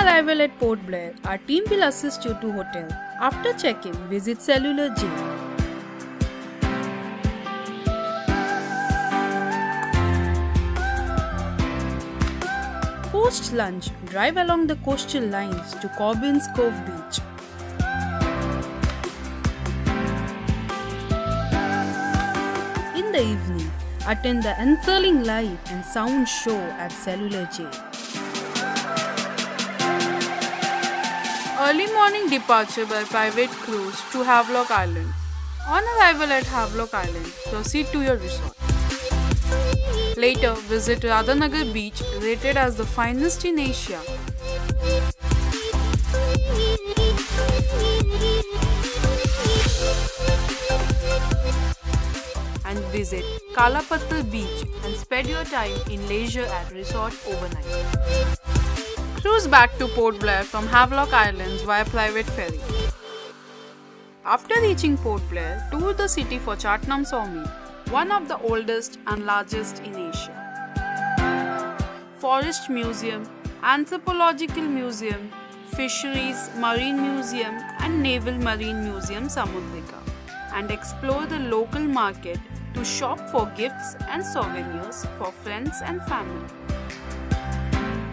Arrival at Port Blair, our team will assist you to hotel. After check-in, visit Cellular Jail. Post lunch, drive along the coastal lines to Carbyns Cove Beach. In the evening, attend the enthralling light and sound show at Cellular Jail. Early morning departure by private cruise to Havelock Island. On arrival at Havelock Island, proceed to your resort. Later, visit Radhanagar Beach, rated as the finest in Asia. And visit Kalapathar Beach and spend your time in leisure at resort overnight. Cruise back to Port Blair from Havelock Islands via private ferry. After reaching Port Blair, tour the city for Chatham Sawmill, one of the oldest and largest in Asia. Forest Museum, Anthropological Museum, Fisheries, Marine Museum and Naval Marine Museum Samudrika and explore the local market to shop for gifts and souvenirs for friends and family.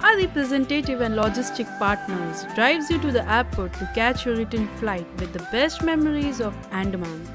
Our representative and logistic partners drives you to the airport to catch your return flight with the best memories of Andaman.